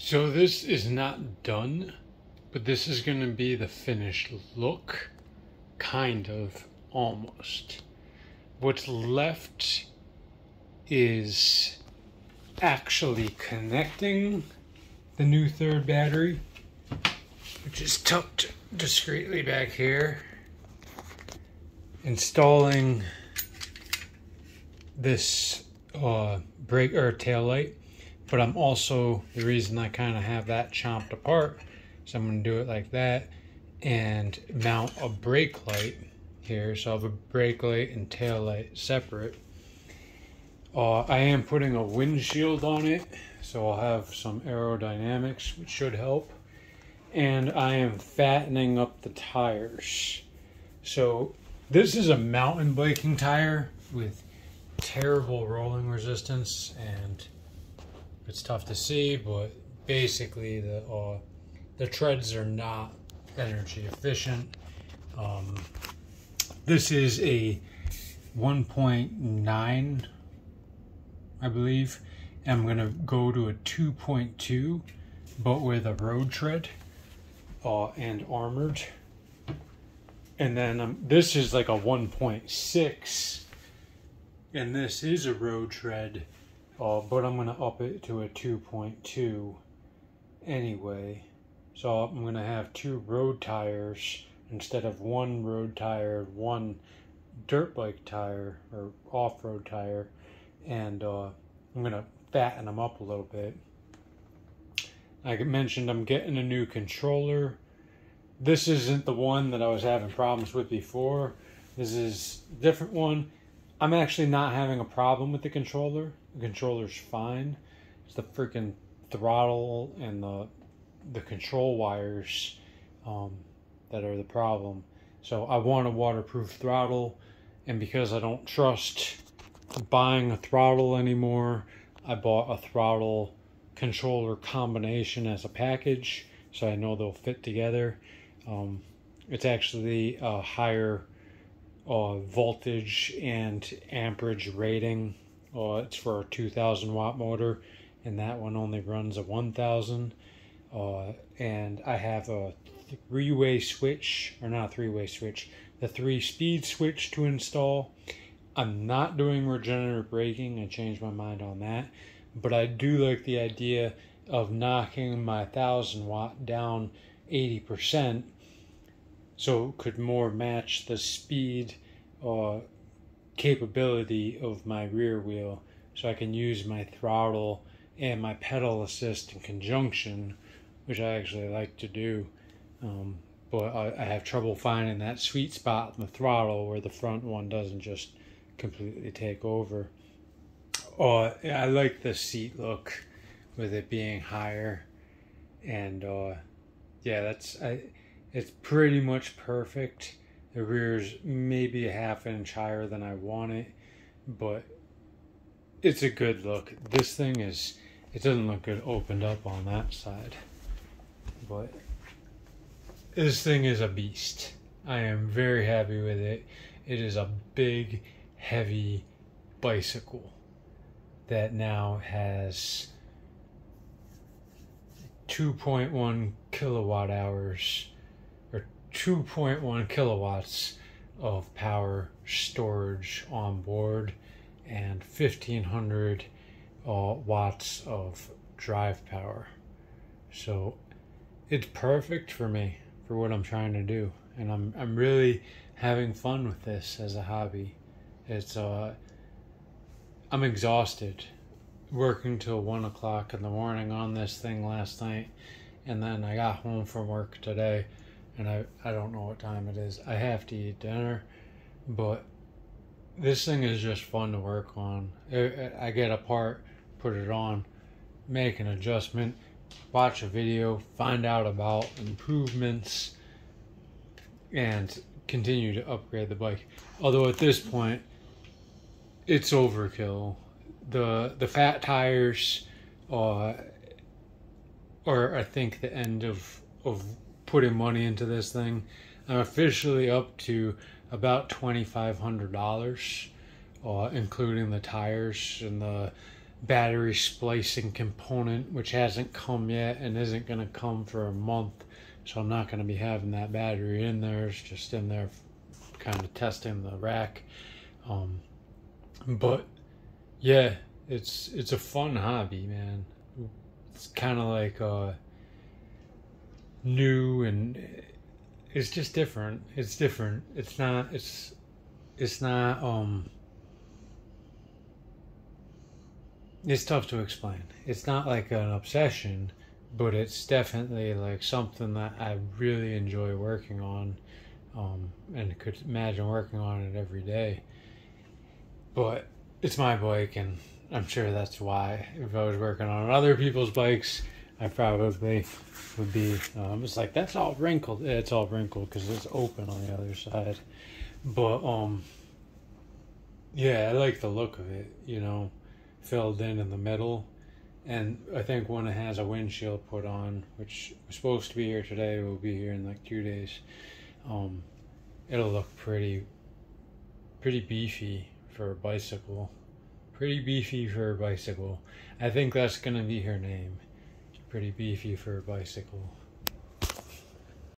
So this is not done, but this is going to be the finished look, kind of, almost. What's left is actually connecting the new third battery, which is tucked discreetly back here, installing this uh, brake or tail light but I'm also, the reason I kind of have that chomped apart, so I'm to do it like that and mount a brake light here. So I have a brake light and tail light separate. Uh, I am putting a windshield on it, so I'll have some aerodynamics, which should help. And I am fattening up the tires. So this is a mountain biking tire with terrible rolling resistance and it's tough to see, but basically the uh, the treads are not energy efficient. Um, this is a 1.9, I believe. I'm gonna go to a 2.2, but with a road tread uh, and armored. And then um, this is like a 1.6, and this is a road tread uh, but I'm going to up it to a 2.2 anyway. So I'm going to have two road tires instead of one road tire, one dirt bike tire or off-road tire. And uh, I'm going to fatten them up a little bit. Like I mentioned, I'm getting a new controller. This isn't the one that I was having problems with before. This is a different one. I'm actually not having a problem with the controller. The controller's fine. It's the freaking throttle and the the control wires um, that are the problem. So I want a waterproof throttle, and because I don't trust buying a throttle anymore, I bought a throttle controller combination as a package, so I know they'll fit together. Um, it's actually a higher uh, voltage and amperage rating. Uh, it's for a 2000 watt motor, and that one only runs a 1000. Uh, and I have a three way switch, or not a three way switch, the three speed switch to install. I'm not doing regenerative braking, I changed my mind on that, but I do like the idea of knocking my 1000 watt down 80% so could more match the speed or capability of my rear wheel so I can use my throttle and my pedal assist in conjunction, which I actually like to do. Um, but I, I, have trouble finding that sweet spot in the throttle where the front one doesn't just completely take over. Oh, I like the seat look with it being higher, and uh, yeah, that's I it's pretty much perfect. The rear's maybe a half inch higher than I want it, but it's a good look. This thing is, it doesn't look good opened up on that side, but this thing is a beast. I am very happy with it. It is a big, heavy bicycle that now has 2.1 kilowatt hours 2.1 kilowatts of power storage on board and 1500 uh, watts of drive power. So it's perfect for me for what I'm trying to do, and I'm I'm really having fun with this as a hobby. It's uh, I'm exhausted working till one o'clock in the morning on this thing last night, and then I got home from work today and I, I don't know what time it is. I have to eat dinner, but this thing is just fun to work on. I get a part, put it on, make an adjustment, watch a video, find out about improvements, and continue to upgrade the bike. Although at this point, it's overkill. The the fat tires, uh, are I think the end of of putting money into this thing. I'm officially up to about $2,500, uh, including the tires and the battery splicing component, which hasn't come yet and isn't going to come for a month. So I'm not going to be having that battery in there. It's just in there kind of testing the rack. Um, but yeah, it's it's a fun hobby, man. It's kind of like uh, new and it's just different. It's different. It's not. It's it's not. Um, it's tough to explain. It's not like an obsession, but it's definitely like something that I really enjoy working on, um, and could imagine working on it every day. But it's my bike, and I'm sure that's why. If I was working on other people's bikes, I probably would be. Um, it's like that's all wrinkled. It's all wrinkled because it's open on the other side. But um, yeah, I like the look of it. You know filled in in the middle. And I think when it has a windshield put on, which was supposed to be here today, will be here in like two days. Um, it'll look pretty, pretty beefy for a bicycle. Pretty beefy for a bicycle. I think that's gonna be her name. Pretty beefy for a bicycle.